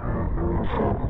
I'm sorry.